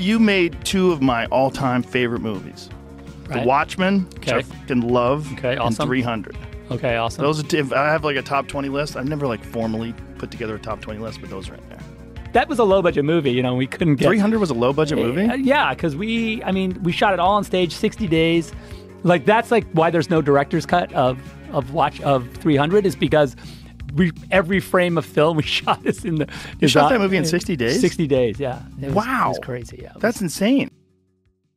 you made two of my all-time favorite movies: The Right. Watchmen, which I fucking love, Okay, and 300. Okay, awesome. Those, are t- if I have like a top 20 list. I've never like formally put together a top 20 list, but those are in there. that was a low budget movie. You know, we couldn't get 300 was a low-budget movie. Uh, yeah, because we, I mean, we shot it all on stage, 60 days. Like that's like why there's no director's cut of of watch of 300 is because we every frame of film we shot is in the. You shot that movie in 60 days? 60 days, yeah. It was, Wow. it was crazy. Yeah, That's insane.